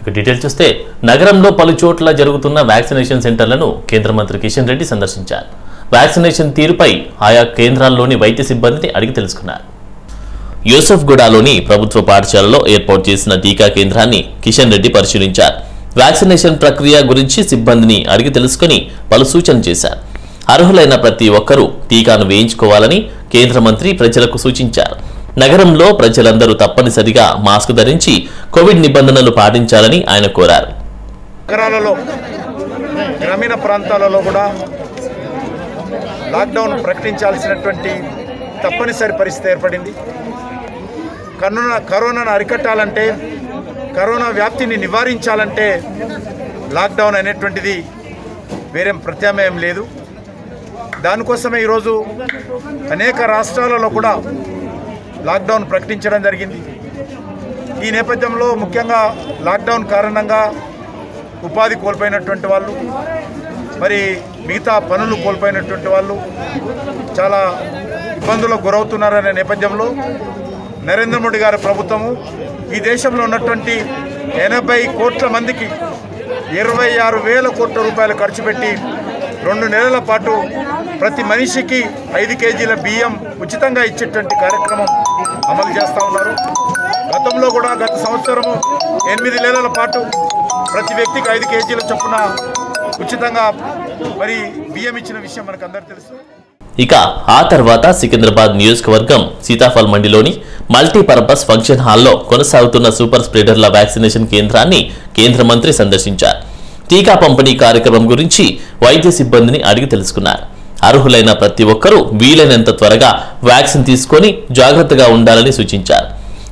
ఇక డీటెయిల్ చూస్తే నగరంలో పలు చోట్ల జరుగుతున్న వ్యాక్సినేషన్ సెంటర్లను కేంద్ర మంత్రి కిషన్ రెడ్డి సందర్శించారు. వ్యాక్సినేషన్ తీరుపై ఆయా కేంద్రాల్లోని వైద్య సిబ్బందిని అడిగి తెలుసుకున్నారు. యూసఫ్గూడలోని ప్రభుత్వ పాఠశాలలో ఏర్పాటు చేసిన టీకా కేంద్రాన్ని కిషన్ రెడ్డి పరిశీలించారు. వ్యాక్సినేషన్ ప్రక్రియ గురించి సిబ్బందిని అడిగి తెలుసుకుని పలు సూచనలు చేశారు. అర్హులైన ప్రతి ఒక్కరూ టీకాను వేయించుకోవాలని కేంద్ర మంత్రి ప్రజలకు సూచించారు. నగరంలో ప్రజలందరూ తప్పనిసరిగా మాస్క్ ధరించి కోవిడ్ నిబంధనలు పాటించాలని ఆయన కోరారు. నగరాలలో గ్రామీణ ప్రాంతాలలో కూడా లాక్డౌన్ ప్రకటించాల్సినటువంటి తప్పనిసరి పరిస్థితి ఏర్పడింది. కరోనా కరోనాను అరికట్టాలంటే కరోనా వ్యాప్తిని నివారించాలంటే లాక్డౌన్ అనేటువంటిది వేరేం ప్రత్యామ్నాయం లేదు. దానికోసమే ఈరోజు అనేక రాష్ట్రాలలో కూడా లాక్డౌన్ ప్రకటించడం జరిగింది. ఈ నేపథ్యంలో ముఖ్యంగా లాక్డౌన్ కారణంగా ఉపాధి కోల్పోయినటువంటి వాళ్ళు మరి మిగతా పనులు కోల్పోయినటువంటి వాళ్ళు చాలా ఇబ్బందులకు గురవుతున్నారనే నేపథ్యంలో నరేంద్ర మోడీ గారి ప్రభుత్వము ఈ దేశంలో ఉన్నటువంటి ఎనభై కోట్ల మందికి ఇరవై ఆరు వేల కోట్ల రూపాయలు ఖర్చు పెట్టి రెండు నెలల పాటు ప్రతి మనిషికి ఐదు కేజీల బియ్యం ఉచితంగా ఇచ్చేటువంటి కార్యక్రమం అమలు చేస్తూ ఉన్నారు. గతంలో కూడా గత సంవత్సరము ఎనిమిది నెలల పాటు ప్రతి వ్యక్తికి ఐదు కేజీల చొప్పున ఉచితంగా మరి బియ్యం ఇచ్చిన విషయం మనకు అందరికీ తెలుసు. ఇక ఆ తర్వాత సికింద్రాబాద్ నియోజకవర్గం సీతాఫల్ మండిలోని మల్టీపర్పస్ ఫంక్షన్ హాల్లో కొనసాగుతున్న సూపర్ స్ప్రెడర్ల వ్యాక్సినేషన్ కేంద్రాన్ని కేంద్ర మంత్రి సందర్శించారు. టీకా పంపిణీ కార్యక్రమం గురించి వైద్య సిబ్బందిని అడిగి తెలుసుకున్నారు. అర్హులైన ప్రతి ఒక్కరూ వీలైనంత త్వరగా వ్యాక్సిన్ తీసుకొని జాగ్రత్తగా ఉండాలని సూచించారు.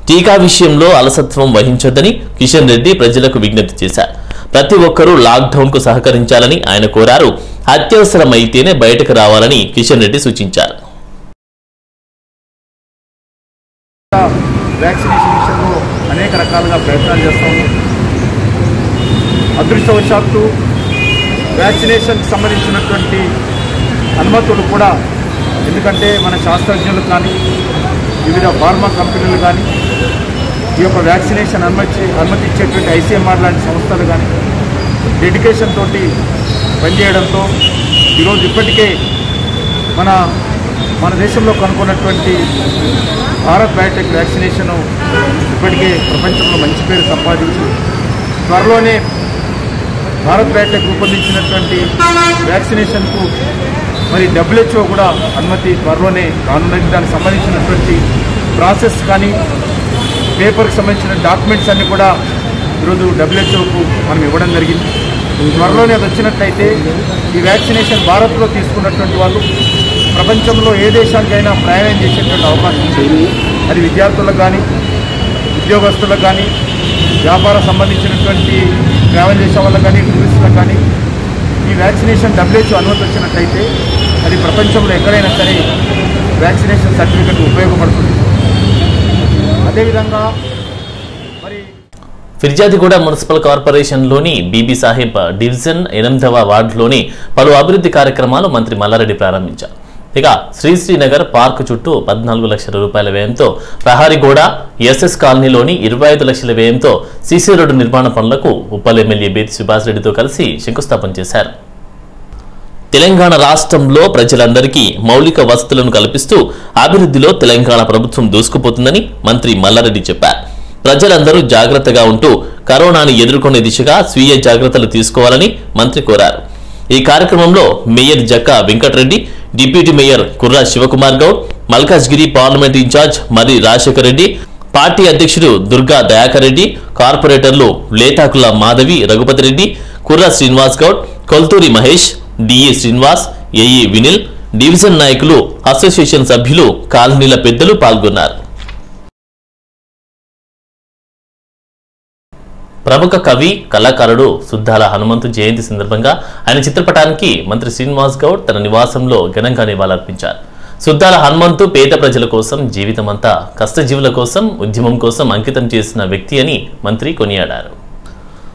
టీకా విషయంలో అలసత్వం వహించొద్దని కిషన్ రెడ్డి ప్రజలకు విజ్ఞప్తి చేశారు. ప్రతి ఒక్కరూ లాక్డౌన్కు సహకరించాలని ఆయన కోరారు. అత్యవసరమైతేనే బయటకు రావాలని కిషన్ రెడ్డి సూచించారు. వ్యాక్సినేషన్ విషయంలో అనేక రకాలుగా ప్రయత్నాలు చేస్తాము. అదృష్టవశాత్తు వ్యాక్సినేషన్కి సంబంధించినటువంటి అనుమతులు కూడా ఎందుకంటే మన శాస్త్రజ్ఞులు కానీ వివిధ ఫార్మా కంపెనీలు కానీ ఈ యొక్క వ్యాక్సినేషన్ అనుమతి అనుమతి ఇచ్చేటువంటి ఐసీఎంఆర్ లాంటి సంస్థలు కానీ డెడికేషన్ తోటి పనిచేయడంతో ఈరోజు ఇప్పటికే మన మన దేశంలో కనుక్కున్నటువంటి భారత్ బయోటెక్ వ్యాక్సినేషన్ ఇప్పటికే ప్రపంచంలో మంచి పేరు సంపాదించి త్వరలోనే భారత్ బయోటెక్ రూపొందించినటువంటి వ్యాక్సినేషన్కు మరి డబ్ల్యూహెచ్ఓ కూడా అనుమతి త్వరలోనే రానున్నది. దానికి సంబంధించినటువంటి ప్రాసెస్ కానీ పేపర్కి సంబంధించిన డాక్యుమెంట్స్ అన్నీ కూడా ఈరోజు డబ్ల్యూహెచ్ఓకు మనం ఇవ్వడం జరిగింది. త్వరలోనే అది వచ్చినట్లయితే ఈ వ్యాక్సినేషన్ భారత్లో తీసుకున్నటువంటి వాళ్ళు ప్రపంచంలో ఏ దేశానికైనా ప్రయాణం చేసేటువంటి అవకాశం ఉంది. అది విద్యార్థులకు కానీ ఉద్యోగస్తులకు కానీ వ్యాపార సంబంధించినటువంటి ట్రావెల్ చేసే వాళ్ళకి కానీ టూరిస్టులకు కానీ ఈ వ్యాక్సినేషన్ డబ్ల్యూహెచ్ అనుమతి వచ్చినట్లయితే అది ప్రపంచంలో ఎక్కడైనా సరే వ్యాక్సినేషన్ సర్టిఫికెట్ ఉపయోగపడుతుంది. అదేవిధంగా మరి ఫిర్యాదిగూడ మున్సిపల్ కార్పొరేషన్లోని బీబీ సాహెబ్ డివిజన్ ఎనిమిదవ వార్డులోని పలు అభివృద్ధి కార్యక్రమాలు మంత్రి మల్లారెడ్డి ప్రారంభించారు. ఇక శ్రీశ్రీనగర్ పార్క్ చుట్టూ పద్నాలుగు లక్షల రూపాయల వ్యయంతో ప్రహారిగూడ ఎస్ఎస్ కాలనీలోని ఇరవై ఐదు లక్షల వ్యయంతో సీసీ రోడ్డు నిర్మాణ పనులకు ఉప్పల్ ఎమ్మెల్యే బేతి సుభాష్ రెడ్డితో కలిసి శంకుస్థాపన చేశారు. తెలంగాణ రాష్ట్రంలో ప్రజలందరికీ మౌలిక వసతులను కల్పిస్తూ అభివృద్ధిలో తెలంగాణ ప్రభుత్వం దూసుకుపోతుందని మంత్రి మల్లారెడ్డి చెప్పారు. ప్రజలందరూ జాగ్రత్తగా ఉంటూ కరోనాను ఎదుర్కొనే దిశగా స్వీయ జాగ్రత్తలు తీసుకోవాలని మంత్రి కోరారు. ఈ కార్యక్రమంలో mayor Jakka Venkata Reddy deputy mayor Kurra Sivakumar Goud Malkajgiri parliament incharge మరి రాజశేఖర్ రెడ్డి పార్టీ అధ్యక్షుడు దుర్గా దయాకర్ రెడ్డి కార్పొరేటర్లు Lethakula Madhavi Raghupathi Reddy Kurra Srinivas Goud Kolthuri Mahesh DA Srinivas AE Vinil division నాయకులు అసోసియేషన్ సభ్యులు కాలనీల పెద్దలు పాల్గొన్నారు. ప్రముఖ కవి కళాకారుడు సుద్దాల హనుమంతు జయంతి సందర్భంగా ఆయన చిత్రపటానికి మంత్రి శ్రీనివాస్ గౌడ్ తన నివాసంలో ఘనంగా నివాళులర్పించారు. సుద్దాల హనుమంతు పేద ప్రజల కోసం జీవితమంతా కష్టజీవుల కోసం ఉద్యమం కోసం అంకితం చేసిన వ్యక్తి అని మంత్రి కొనియాడారు.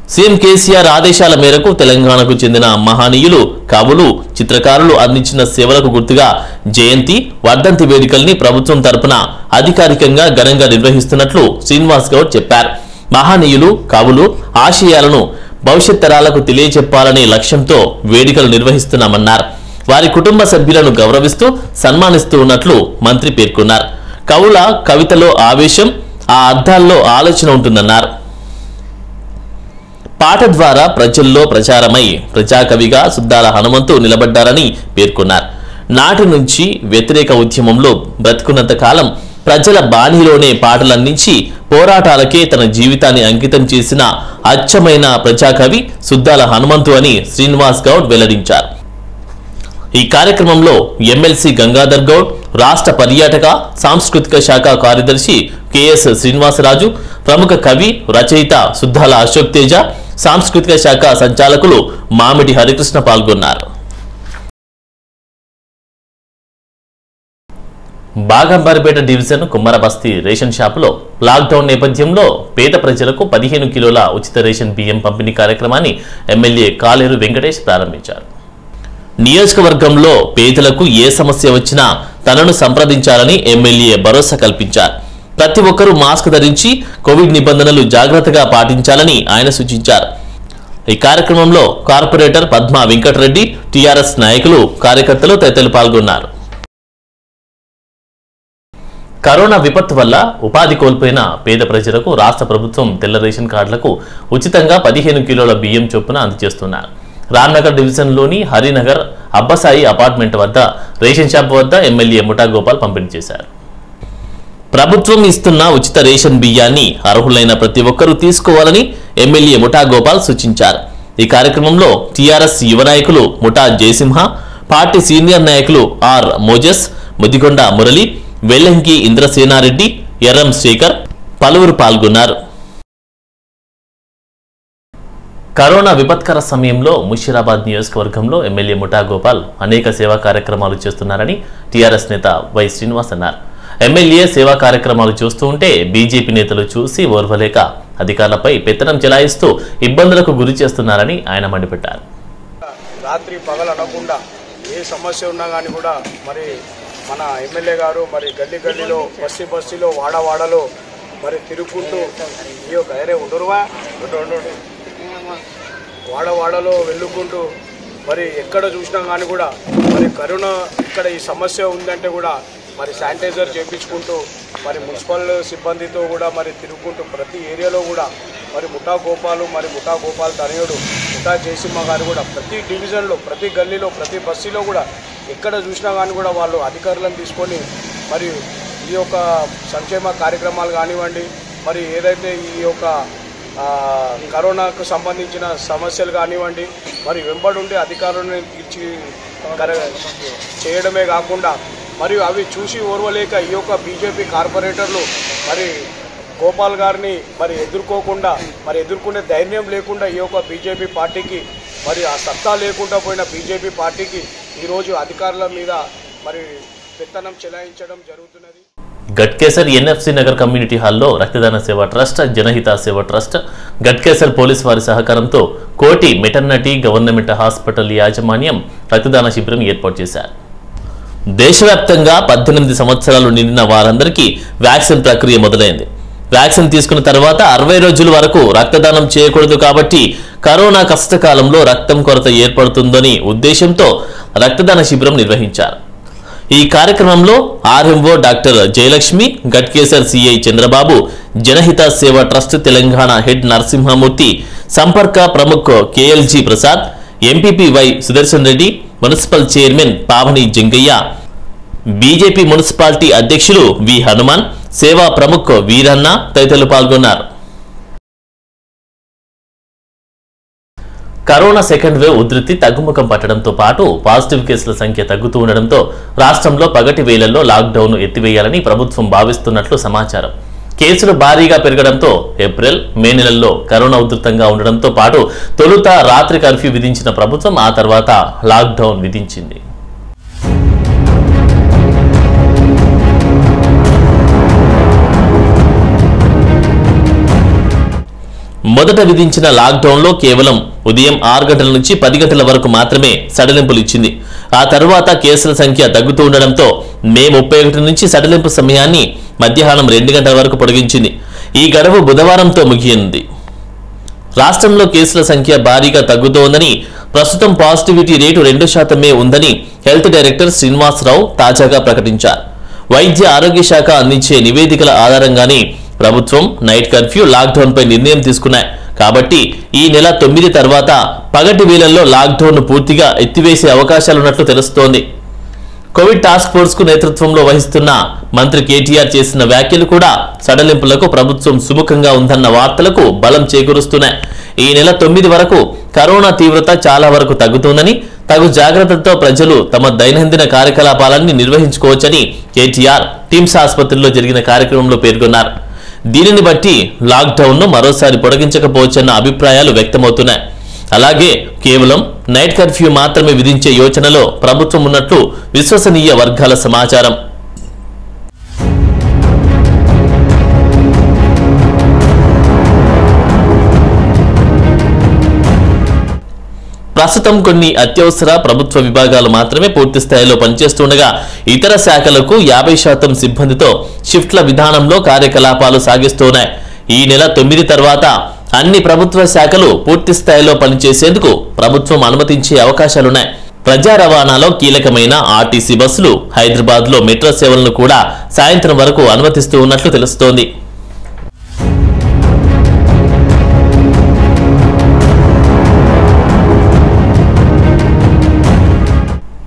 సీఎం కేసీఆర్ ఆదేశాల మేరకు తెలంగాణకు చెందిన మహనీయులు కవులు చిత్రకారులు అందించిన సేవలకు గుర్తుగా జయంతి వర్ధంతి వేడుకల్ని ప్రభుత్వం తరపున అధికారికంగా ఘనంగా నిర్వహిస్తున్నట్లు శ్రీనివాస్ గౌడ్ చెప్పారు. మహనీయులు కవులు ఆశయాలను భవిష్యత్ తరాలకు తెలియచెప్పాలనే లక్ష్యంతో వేడుకలు నిర్వహిస్తున్నామన్నారు. వారి కుటుంబ సభ్యులను గౌరవిస్తూ సన్మానిస్తూ ఉన్నట్లు మంత్రి పేర్కొన్నారు. కవుల కవితలో ఆవేశం ఆ అర్థాల్లో ఆలోచన ఉంటుందన్నారు. పాట ద్వారా ప్రజల్లో ప్రచారమై ప్రజాకవిగా సుద్దాల హనుమంతు నిలబడ్డారని పేర్కొన్నారు. నాటి నుంచి వ్యతిరేక ఉద్యమంలో బ్రతుకున్నంత కాలం ప్రజల బాణిలోనే పాటలందించి పోరాటాలకే తన జీవితాన్ని అంకితం చేసిన అచ్చమైన ప్రజాకవి సుద్దాల హనుమంతు అని శ్రీనివాస్ గౌడ్ వెల్లడించారు. ఈ కార్యక్రమంలో ఎమ్మెల్సీ గంగాధర్ గౌడ్ రాష్ట్ర పర్యాటక సాంస్కృతిక శాఖ కార్యదర్శి కెఎస్ శ్రీనివాసరాజు ప్రముఖ కవి రచయిత సుద్దాల అశోక్ తేజ సాంస్కృతిక శాఖ సంచాలకులు మామిడి హరికృష్ణ పాల్గొన్నారు. బాగంబారిపేట డివిజన్ కుమ్మరబస్తీ రేషన్ షాపులో లాక్డౌన్ నేపథ్యంలో పేద ప్రజలకు పదిహేను కిలోల ఉచిత రేషన్ బియ్యం పంపిణీ కార్యక్రమాన్ని ఎమ్మెల్యే కాలేరు వెంకటేష్ ప్రారంభించారు. నియోజకవర్గంలో పేదలకు ఏ సమస్య వచ్చినా తనను సంప్రదించాలని ఎమ్మెల్యే భరోసా కల్పించారు. ప్రతి ఒక్కరూ మాస్క్ ధరించి కోవిడ్ నిబంధనలు జాగ్రత్తగా పాటించాలని ఆయన సూచించారు. ఈ కార్యక్రమంలో కార్పొరేటర్ పద్మా వెంకటరెడ్డి టీఆర్ఎస్ నాయకులు కార్యకర్తలు తదితరులు పాల్గొన్నారు. కరోనా విపత్తు వల్ల ఉపాధి కోల్పోయిన పేద ప్రజలకు రాష్ట్ర ప్రభుత్వం తెల్ల రేషన్ కార్డులకు ఉచితంగా పదిహేను కిలోల బియ్యం చొప్పున అందజేస్తున్నారు. రామ్నగర్ డివిజన్లోని హరినగర్ అబ్బసాయి అపార్ట్మెంట్ వద్ద రేషన్ షాప్ వద్ద ఎమ్మెల్యే ముఠా గోపాల్ పంపిణీ చేశారు. ప్రభుత్వం ఇస్తున్న ఉచిత రేషన్ బియ్యాన్ని అర్హులైన ప్రతి ఒక్కరూ తీసుకోవాలని ఎమ్మెల్యే ముఠా గోపాల్ సూచించారు. ఈ కార్యక్రమంలో టీఆర్ఎస్ యువ నాయకులు ముఠా జయసింహ పార్టీ సీనియర్ నాయకులు ఆర్ మోజస్ ముదిగొండ మురళి వెల్లంకి ఇంద్రసేనారెడ్డి ఎర్రం శేఖర్ పలువురు పాల్గొన్నారు. కరోనా విపత్కర సమయంలో ముషీరాబాద్ నియోజకవర్గంలో ఎమ్మెల్యే ముఠా గోపాల్ అనేక సేవా కార్యక్రమాలు చేస్తున్నారని టీఆర్ఎస్ నేత వై శ్రీనివాస్ అన్నారు. ఎమ్మెల్యే సేవా కార్యక్రమాలు చూస్తూ ఉంటే బీజేపీ నేతలు చూసి ఓర్వలేక అధికారులపై పెత్తనం చెలాయిస్తూ ఇబ్బందులకు గురి చేస్తున్నారని ఆయన మండిపెట్టారు. రాత్రి పగలు ఏ సమస్య ఉన్నా కానీ కూడా మరి మన ఎమ్మెల్యే గారు మరి గల్లీ గల్లీలో బస్సీ బస్సీలో వాడవాడలో మరి తిరుగుకుంటూ ఈ యొక్క అరే ఉండరువా వాడవాడలో వెళ్ళుకుంటూ మరి ఎక్కడ చూసినా కానీ కూడా మరి కరోనా ఇక్కడ ఈ సమస్య ఉందంటే కూడా మరి శానిటైజర్ చేయించుకుంటూ మరి మున్సిపల్ సిబ్బందితో కూడా మరి తిరుగుకుంటూ ప్రతి ఏరియాలో కూడా మరి ముఠా గోపాలు మరి ముఠా గోపాల్ తనయుడు ముఠా జయసింహ గారు కూడా ప్రతి డివిజన్లో ప్రతి గల్లీలో ప్రతి బస్సీలో కూడా ఎక్కడ చూసినా కానీ కూడా వాళ్ళు అధికారులను తీసుకొని మరి ఈ యొక్క సంక్షేమ కార్యక్రమాలు కానివ్వండి మరి ఏదైతే ఈ యొక్క కరోనాకు సంబంధించిన సమస్యలు కానివ్వండి మరి వెంబడి వెంబడుండి అధికారులను తీర్చి చేయడమే కాకుండా మరియు అవి చూసి ఓర్వలేక ఈ యొక్క బీజేపీ కార్పొరేటర్లు మరి గోపాల్ గారిని మరి ఎదుర్కోకుండా మరి ఎదుర్కొనే ధైర్యం లేకుండా ఈ యొక్క బీజేపీ పార్టీకి మరి ఆ సత్తా లేకుండా పోయిన బీజేపీ పార్టీకి ఈరోజు అధికారుల మీద మరి పెత్తనం చెలాయించడం జరుగుతున్నది. గట్కేసర్ ఎన్ఎఫ్సి నగర్ కమ్యూనిటీ హాల్లో రక్తదాన సేవ trust జనహిత Seva trust Ghatkesar police వారి సహకారంతో కోటి మెటర్నటీ గవర్నమెంట్ హాస్పిటల్ యాజమాన్యం రక్తదాన శిబిరం ఏర్పాటు చేశారు. దేశవ్యాప్తంగా పద్దెనిమిది సంవత్సరాలు నిండిన వారందరికీ వ్యాక్సిన్ ప్రక్రియ మొదలైంది. వ్యాక్సిన్ తీసుకున్న తర్వాత అరవై రోజుల వరకు రక్తదానం చేయకూడదు కాబట్టి కరోనా కష్టకాలంలో రక్తం కొరత ఏర్పడుతుందని ఉద్దేశంతో రక్తదాన శిబిరం నిర్వహించారు. ఈ కార్యక్రమంలో RMO doctor Jayalakshmi Ghatkesar CI Chandrababu Janahita Seva trust Telangana head Narasimhamurthy సంపర్క Pramukh KLG Prasad MPP Y Sudarshan Reddy municipal chairman Pavani Jangaiah. BJP municipality అధ్యక్షులు వి హనుమాన్ సేవా ప్రముఖ్ వీరన్న తదితరులు పాల్గొన్నారు. కరోనా సెకండ్ వేవ్ ఉధృతి తగ్గుముఖం పట్టడంతో పాటు పాజిటివ్ కేసుల సంఖ్య తగ్గుతూ ఉండడంతో రాష్ట్రంలో పగటి వేళల్లో లాక్డౌన్ ఎత్తివేయాలని ప్రభుత్వం భావిస్తున్నట్లు సమాచారం. కేసులు భారీగా పెరగడంతో ఏప్రిల్ మే నెలల్లో కరోనా ఉధృతంగా ఉండడంతో పాటు తొలుత రాత్రి కర్ఫ్యూ విధించిన ప్రభుత్వం ఆ తర్వాత లాక్డౌన్ విధించింది. మొదట విధించిన లాక్డౌన్లో కేవలం ఉదయం ఆరు గంటల నుంచి పది గంటల వరకు మాత్రమే సడలింపులు ఇచ్చింది. ఆ తర్వాత కేసుల సంఖ్య తగ్గుతూ ఉండడంతో మే ముప్పై ఒకటి నుంచి సడలింపు సమయాన్ని మధ్యాహ్నం రెండు గంటల వరకు పొడిగించింది. ఈ గడువు బుధవారంతో ముగియనుంది. రాష్ట్రంలో కేసుల సంఖ్య భారీగా తగ్గుతోందని ప్రస్తుతం పాజిటివిటీ రేటు రెండు శాతమే ఉందని హెల్త్ డైరెక్టర్ శ్రీనివాసరావు తాజాగా ప్రకటించారు. వైద్య ఆరోగ్య శాఖ అందించే నివేదికల ఆధారంగానే ప్రభుత్వం నైట్ కర్ఫ్యూ లాక్డౌన్పై నిర్ణయం తీసుకున్నాయి. కాబట్టి ఈ నెల తొమ్మిది తర్వాత పగటి వేళల్లో లాక్డౌన్ పూర్తిగా ఎత్తివేసే అవకాశాలున్నట్లు తెలుస్తోంది. కోవిడ్ టాస్క్ ఫోర్స్కు నేతృత్వంలో వహిస్తున్న మంత్రి కేటీఆర్ చేసిన వ్యాఖ్యలు కూడా సడలింపులకు ప్రభుత్వం సుముఖంగా ఉందన్న వార్తలకు బలం చేకూరుస్తున్నాయి. ఈ నెల తొమ్మిది వరకు కరోనా తీవ్రత చాలా వరకు తగ్గుతుందని తగు జాగ్రత్తలతో ప్రజలు తమ దైనందిన కార్యకలాపాలన్నీ నిర్వహించుకోవచ్చని కేటీఆర్ టిమ్స్ ఆసుపత్రిలో జరిగిన కార్యక్రమంలో పేర్కొన్నారు. దీనిని బట్టి లాక్డౌన్ను మరోసారి పొడిగించకపోవచ్చన్న అభిప్రాయాలు వ్యక్తమవుతున్నాయి. అలాగే కేవలం నైట్ కర్ఫ్యూ మాత్రమే విధించే యోచనలో ప్రభుత్వం ఉన్నట్లు విశ్వసనీయ వర్గాల సమాచారం. ప్రస్తుతం కొన్ని అత్యవసర ప్రభుత్వ విభాగాలు మాత్రమే పూర్తి స్థాయిలో పనిచేస్తుండగా ఇతర శాఖలకు యాభై శాతం సిబ్బందితో షిఫ్ట్ల విధానంలో కార్యకలాపాలు సాగిస్తున్నాయి. ఈ నెల తొమ్మిది తర్వాత అన్ని ప్రభుత్వ శాఖలు పూర్తి స్థాయిలో పనిచేసేందుకు ప్రభుత్వం అనుమతించే అవకాశాలున్నాయి. ప్రజా రవాణాలో కీలకమైన ఆర్టీసీ బస్సులు హైదరాబాద్లో మెట్రో సేవలను కూడా సాయంత్రం వరకు అనుమతిస్తూ ఉన్నట్లు తెలుస్తోంది.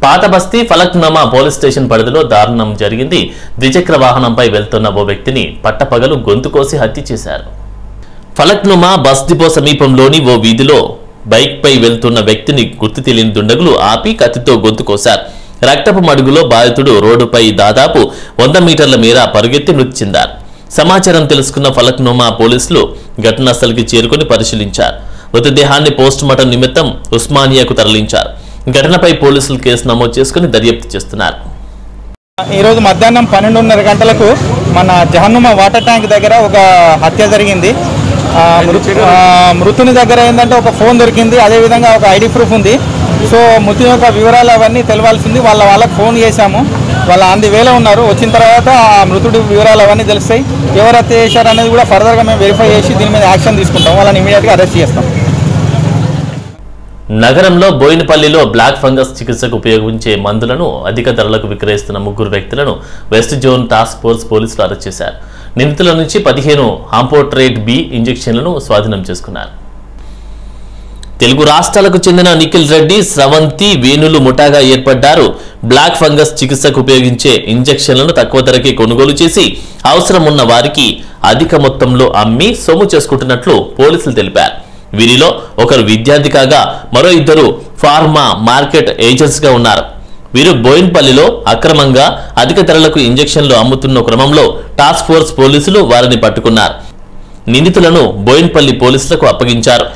పాత బస్తీ ఫలక్నమా పోలీస్ స్టేషన్ పరిధిలో దారుణం జరిగింది. ద్విచక్ర వాహనంపై వెళ్తున్న ఓ వ్యక్తిని పట్టపగలు గొంతు కోసి హత్య చేశారు. ఫలక్నుమా బస్ డిపో సమీపంలోని ఓ వీధిలో బైక్ పై వెళ్తున్న వ్యక్తిని గుర్తు తెలియని దుండగులు ఆపి కత్తితో గొంతు కోశారు. రక్తపు మడుగులో బాధితుడు రోడ్డుపై దాదాపు వంద మీటర్ల మేర పరుగెత్తి మృతి చెందారు. సమాచారం తెలుసుకున్న ఫలక్నుమా పోలీసులు ఘటనాస్థలికి చేరుకుని పరిశీలించారు. మృతదేహాన్ని పోస్టుమార్టం నిమిత్తం ఉస్మానియాకు తరలించారు. ఘటనపై పోలీసులు కేసు నమోదు చేసుకుని దర్యాప్తు చేస్తున్నారు. ఈరోజు మధ్యాహ్నం పన్నెండున్నర గంటలకు మన జహన్నుమ వాటర్ ట్యాంక్ దగ్గర ఒక హత్య జరిగింది. మృతుని దగ్గర ఏంటంటే ఒక ఫోన్ దొరికింది. అదేవిధంగా ఒక ఐడి ప్రూఫ్ ఉంది. సో మృతుని యొక్క వివరాలు అవన్నీ తెలవాల్సింది. వాళ్ళ వాళ్ళకి ఫోన్ చేశాము. వాళ్ళ అంది వేలో ఉన్నారు. వచ్చిన తర్వాత ఆ మృతుడి వివరాలు అవన్నీ తెలుస్తాయి. ఎవరు హత్య చేశారు అనేది కూడా ఫర్దర్గా మేము వెరిఫై చేసి దీని మీద యాక్షన్ తీసుకుంటాం. వాళ్ళని ఇమీడియట్గా అరెస్ట్ చేస్తాం. నగరంలో బోయినపల్లిలో బ్లాక్ ఫంగస్ చికిత్సకు ఉపయోగించే మందులను అధిక ధరలకు విక్రయిస్తున్న ముగ్గురు వ్యక్తులను వెస్ట్ జోన్ టాస్క్ ఫోర్స్ పోలీసులు అరెస్ట్ చేశారు. నిందితుల నుంచి పదిహేను ఆంపోట్రేట్ బి ఇంజెక్షన్లను స్వాధీనం చేసుకున్నారు. తెలుగు రాష్ట్రాలకు చెందిన నిఖిల్ రెడ్డి స్రవంతి వేణులు ముఠాగా ఏర్పడ్డారు. బ్లాక్ ఫంగస్ చికిత్సకు ఉపయోగించే ఇంజెక్షన్లను తక్కువ ధరకే కొనుగోలు చేసి అవసరం ఉన్న వారికి అధిక మొత్తంలో అమ్మి సొమ్ము చేసుకుంటున్నట్లు పోలీసులు తెలిపారు. వీరిలో ఒకరు విద్యార్థి కాగా మరో ఇద్దరు ఫార్మా మార్కెట్ ఏజెంట్స్గా ఉన్నారు. వీరు బోయిన్పల్లిలో అక్రమంగా అధిక ధరలకు ఇంజెక్షన్లు అమ్ముతున్న క్రమంలో టాస్క్ ఫోర్స్ పోలీసులు వారిని పట్టుకున్నారు. నిందితులను బోయిన్పల్లి పోలీసులకు అప్పగించారు.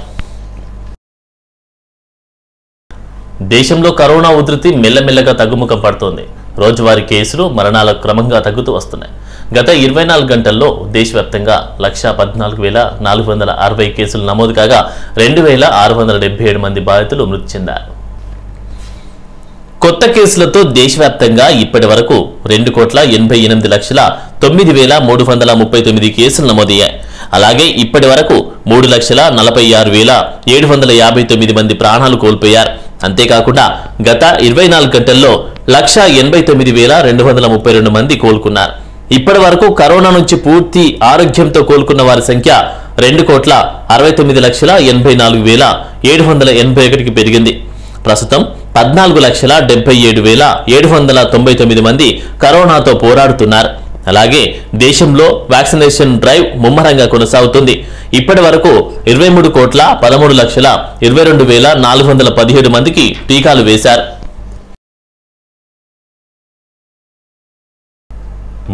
దేశంలో కరోనా ఉధృతి మెల్లమెల్లగా తగ్గుముఖం పడుతోంది. రోజువారీ కేసులు మరణాలు క్రమంగా తగ్గుతూ వస్తున్నాయి. గత ఇరవై నాలుగు గంటల్లో దేశవ్యాప్తంగా లక్ష పద్నాలుగు వేల నాలుగు వందల అరవై కేసులు నమోదు కాగా రెండు వేల ఆరు వందల డెబ్బై ఏడు మంది బాధితులు మృతి చెందారు. కొత్త కేసులతో దేశవ్యాప్తంగా ఇప్పటి వరకు రెండు కోట్ల ఎనభై ఎనిమిది లక్షల తొమ్మిది వేల మూడు వందల ముప్పై తొమ్మిది కేసులు నమోదయ్యాయి. అలాగే ఇప్పటి వరకు మూడు లక్షల నలభై ఆరు వేల ఏడు వందల యాభై తొమ్మిది మంది ప్రాణాలు కోల్పోయారు. అంతేకాకుండా గత ఇరవై నాలుగు గంటల్లో లక్ష ఎనభై తొమ్మిది వేల రెండు వందల ముప్పై రెండు మంది కోలుకున్నారు. ఇప్పటి వరకు కరోనా నుంచి పూర్తి ఆరోగ్యంతో కోలుకున్న వారి సంఖ్య రెండు కోట్ల అరవై తొమ్మిది లక్షల ఎనభై నాలుగు వేల ఏడు వందల ఎనభై ఒకటికి పెరిగింది. ప్రస్తుతం పద్నాలుగు లక్షల డెబ్బై ఏడు వేల ఏడు వందల తొంభై తొమ్మిది మంది కరోనాతో పోరాడుతున్నారు. అలాగే దేశంలో వ్యాక్సినేషన్ డ్రైవ్ ముమ్మరంగా కొనసాగుతుంది. ఇప్పటి వరకు ఇరవై మూడు కోట్ల పదమూడు లక్షల ఇరవై రెండు వేల నాలుగు వందల పదిహేడు మందికి టీకాలు వేశారు.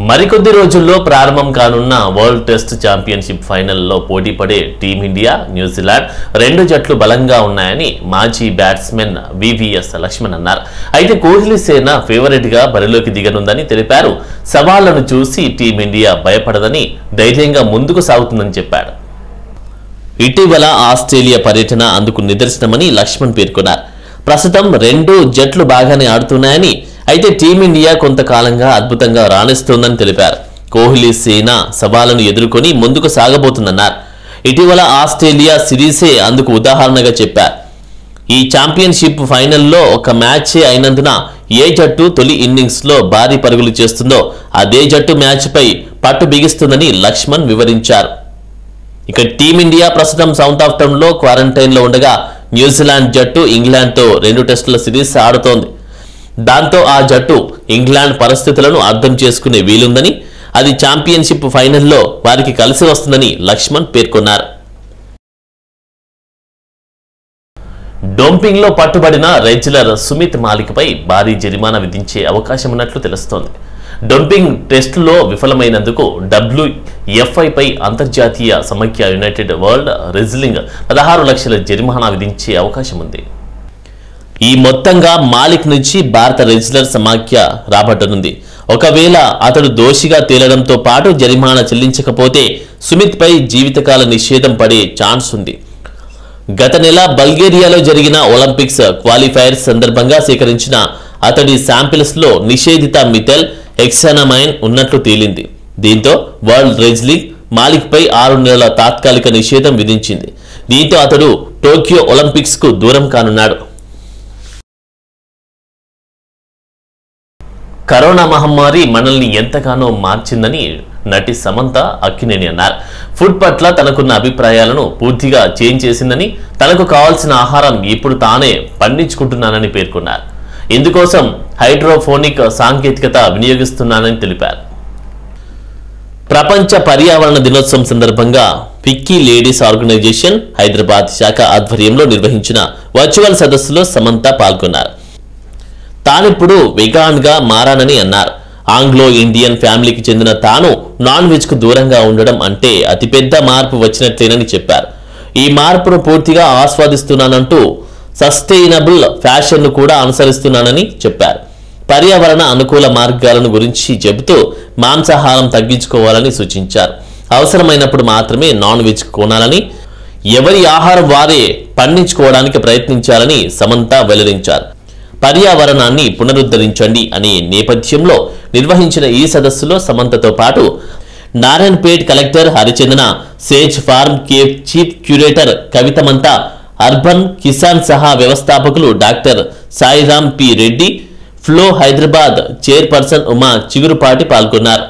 మరికొద్ది రోజుల్లో ప్రారంభం కానున్న వరల్డ్ టెస్ట్ ఛాంపియన్షిప్ ఫైనల్లో పోటీ పడే టీమిండియా న్యూజిలాండ్ రెండు జట్లు బలంగా ఉన్నాయని మాజీ బ్యాట్స్మెన్ వివిఎస్ లక్ష్మణ్ అన్నారు. అయితే కోహ్లీ సేన ఫేవరెట్గా బరిలోకి దిగనుందని తెలిపారు. సవాళ్ళను చూసి టీమిండియా భయపడదని ధైర్యంగా ముందుకు సాగుతుందని చెప్పాడు ఇటీవల ఆస్ట్రేలియా పర్యటన అందుకు నిదర్శనమని లక్ష్మణ్ పేర్కొన్నారు. ప్రస్తుతం రెండు జట్లు బాగానే ఆడుతున్నాయని అయితే టీమిండియా కొంతకాలంగా అద్భుతంగా రాణిస్తోందని తెలిపారు. కోహ్లీ సేనా సవాలను ఎదుర్కొని ముందుకు సాగబోతుందన్నారు. ఇటీవల ఆస్ట్రేలియా సిరీసే అందుకు ఉదాహరణగా చెప్పారు. ఈ ఛాంపియన్షిప్ ఫైనల్లో ఒక మ్యాచే అయినందున ఏ జట్టు తొలి ఇన్నింగ్స్లో భారీ పరుగులు చేస్తుందో అదే జట్టు మ్యాచ్పై పట్టు బిగిస్తుందని లక్ష్మణ్ వివరించారు. ఇక టీమిండియా ప్రస్తుతం సౌత్ ఆఫ్టన్లో క్వారంటైన్లో ఉండగా న్యూజిలాండ్ జట్టు ఇంగ్లాండ్తో రెండు టెస్టుల సిరీస్ ఆడుతోంది. దాంతో ఆ జట్టు ఇంగ్లాండ్ పరిస్థితులను అర్థం చేసుకునే వీలుందని అది ఛాంపియన్షిప్ ఫైనల్లో వారికి కలిసి వస్తుందని లక్ష్మణ్ పేర్కొన్నారు. డోంపింగ్లో పట్టుబడిన రెజ్లర్ సుమిత్ మాలిక్పై భారీ జరిమానా విధించే అవకాశం ఉన్నట్లు తెలుస్తోంది. డొంపింగ్ టెస్టులో విఫలమైనందుకు డబ్ల్యూఎఫ్ఐపై అంతర్జాతీయ సమైక్య యునైటెడ్ వరల్డ్ రెజ్లింగ్ పదహారు లక్షల జరిమానా విధించే అవకాశం ఉంది ఈ మొత్తంగా మాలిక్ నుంచి భారత రెజ్లర్ సమాఖ్య రాబట్టనుంది. ఒకవేళ అతడు దోషిగా తేలడంతో పాటు జరిమానా చెల్లించకపోతే సుమిత్పై జీవితకాల నిషేధం పడే ఛాన్స్ ఉంది. గత నెల బల్గేరియాలో జరిగిన ఒలింపిక్స్ క్వాలిఫైయర్స్ సందర్భంగా సేకరించిన అతడి శాంపిల్స్లో నిషేధిత మిథెల్ ఎక్సనమైన్ ఉన్నట్లు తేలింది. దీంతో వరల్డ్ రెజ్లింగ్ మాలిక్పై ఆరు నెలల తాత్కాలిక నిషేధం విధించింది. దీంతో అతడు టోక్యో ఒలింపిక్స్కు దూరం కానున్నాడు. కరోనా మహమ్మారి మనల్ని ఎంతగానో మార్చిందని నటి సమంత అక్కినేని అన్నారు. ఫుడ్ పట్ల తనకున్న అభిప్రాయాలను పూర్తిగా చేంజ్ చేసిందని తనకు కావాల్సిన ఆహారం ఇప్పుడు తానే పండించుకుంటున్నానని పేర్కొన్నారు. ఇందుకోసం హైడ్రోఫోనిక్ సాంకేతికత వినియోగిస్తున్నానని తెలిపారు. ప్రపంచ పర్యావరణ దినోత్సవం సందర్భంగా పిక్కీ లేడీస్ ఆర్గనైజేషన్ హైదరాబాద్ శాఖ ఆధ్వర్యంలో నిర్వహించిన వర్చువల్ సదస్సులో సమంత పాల్గొన్నారు. తానిప్పుడు వెగాన్గా మారానని అన్నారు. ఆంగ్లో ఇండియన్ ఫ్యామిలీకి చెందిన తాను నాన్ వెజ్కు దూరంగా ఉండడం అంటే అతిపెద్ద మార్పు వచ్చినట్లేనని చెప్పారు. ఈ మార్పును పూర్తిగా ఆస్వాదిస్తున్నానంటూ సస్టైనబుల్ ఫ్యాషన్ను కూడా అనుసరిస్తున్నానని చెప్పారు. పర్యావరణ అనుకూల మార్గాలను గురించి చెబుతూ మాంసాహారం తగ్గించుకోవాలని సూచించారు. అవసరమైనప్పుడు మాత్రమే నాన్ వెజ్ కొనాలని ఎవరి ఆహారం వారే పండించుకోవడానికి ప్రయత్నించాలని సమంత వెల్లడించారు. పర్యావరణాన్ని పునరుద్ధరించండి అనే నేపథ్యంలో నిర్వహించిన ఈ సదస్సులో సమంతతో పాటు Narayanpet collector Harichandana sage farm cafe chief curator Kavitha Mantha urban Kisan సహా వ్యవస్థాపకులు doctor Sairam P Reddy FLO Hyderabad chairperson Uma Chigurupati పాల్గొన్నారు.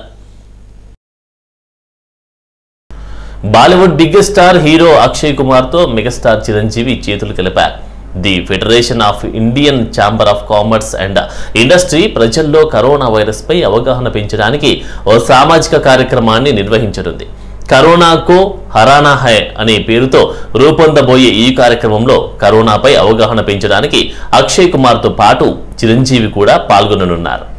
Bollywood biggest star hero Akshay కుమార్తో మెగాస్టార్ చిరంజీవి చేతులు కలిపారు. The federation of Indian chamber of commerce and industry ప్రజల్లో corona virus పై అవగాహన పెంచడానికి ఓ సామాజిక కార్యక్రమాన్ని నిర్వహించనుంది. కరోనాకు హరానా హై అనే పేరుతో రూపొందబోయే ఈ కార్యక్రమంలో కరోనాపై అవగాహన పెంచడానికి అక్షయ్ కుమార్తో పాటు చిరంజీవి కూడా పాల్గొననున్నారు.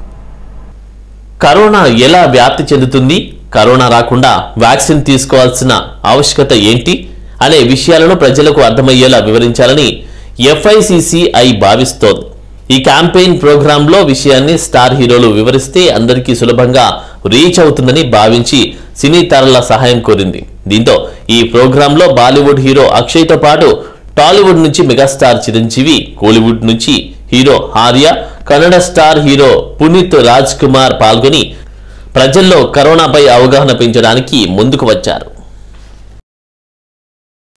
కరోనా ఎలా వ్యాప్తి చెందుతుంది? కరోనా రాకుండా వ్యాక్సిన్ తీసుకోవాల్సిన ఆవశ్యకత ఏంటి? అనే విషయాలను ప్రజలకు అర్థమయ్యేలా వివరించాలని ఎఫ్ఐసిసిఐ భావిస్తోంది. ఈ క్యాంపెయిన్ ప్రోగ్రాంలో విషయాన్ని స్టార్ హీరోలు వివరిస్తే అందరికీ సులభంగా రీచ్ అవుతుందని భావించి సినీ తారల సహాయం కోరింది. దీంతో ఈ ప్రోగ్రాంలో బాలీవుడ్ హీరో అక్షయ్తో పాటు టాలీవుడ్ నుంచి మెగాస్టార్ చిరంజీవి కోలీవుడ్ నుంచి hero Arya Kannada star hero Puneeth Raj Kumar పాల్గొని ప్రజల్లో కరోనాపై అవగాహన పెంచడానికి ముందుకు వచ్చారు.